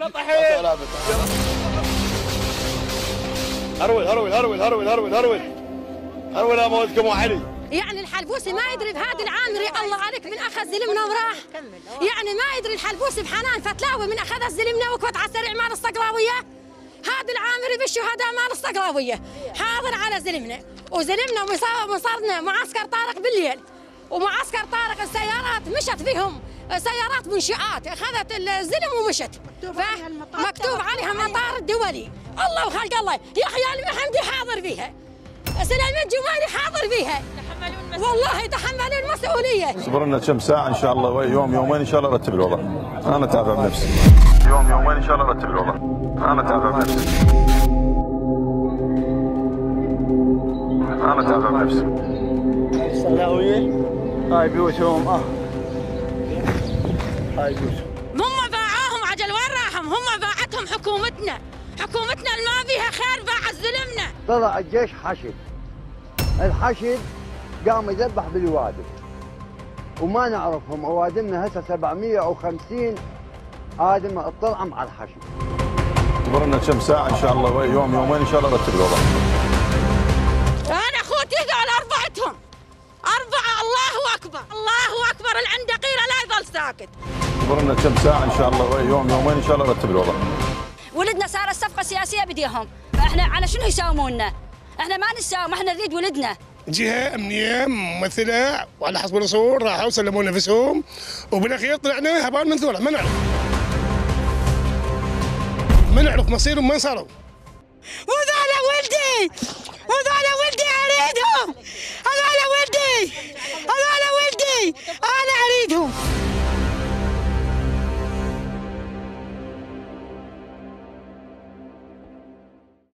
لا طحين. هرول هرول هرول هرول هرول هرول هرول يا موتكم وعلي يعني الحلبوسي ما يدري بهذه العامري الله عليك من أخذ زلمنا وراح. يعني ما يدري الحلبوسي بحنان فتلاوي من أخذ زلمنا وكوت على السريع مال الصقلاوية. هذا العامري بالشهداء مال الصقلاوية. حاضر على زلمنا وزلمنا وصارنا معسكر طارق بالليل. ومعسكر طارق السيارات مشت فيهم. سيارات منشآت أخذت الزلم ومشت. مكتوب عليها مطار الدولي. الله وخلق الله. يحيى المحمدي حاضر فيها. سليمان الجمالي حاضر فيها. والله يتحملون المسؤوليه صبرنا كم ساعة إن شاء الله يوم يومين إن شاء الله ارتب الوضع. أنا تابع بنفسي. يوم يومين إن شاء الله ارتب الوضع. أنا تابع بنفسي. أنا تابع بنفسي. صلاوية هاي بيوتهم. آه. بيوتهم هم باعوهم عجل وين راحهم هم باعتهم حكومتنا. حكومتنا اللي ما فيها خير باعت ظلمنا طلع الجيش حشد. الحشد قام يذبح بالوادم. وما نعرفهم اوادمنا هسه 750 آدم اطلع مع الحشد. صبرنا كم ساعة إن شاء الله يوم يومين إن شاء الله ارتب الوضع. ساكت. صبرنا كم ساعة إن شاء الله يوم يومين إن شاء الله ارتب الوضع. ولدنا صارت صفقه سياسيه بديهم. فإحنا على شنو يساومونا؟ إحنا ما نساوم إحنا نريد ولدنا. جهة أمنية ممثلة وعلى حسب الرسول راحوا سلموا نفسهم وبالاخير طلعنا هبان من ذولا ما نعرف. ما نعرف مصيرهم ما صاروا. وذولا ولدي! وذولا ولدي أريدهم!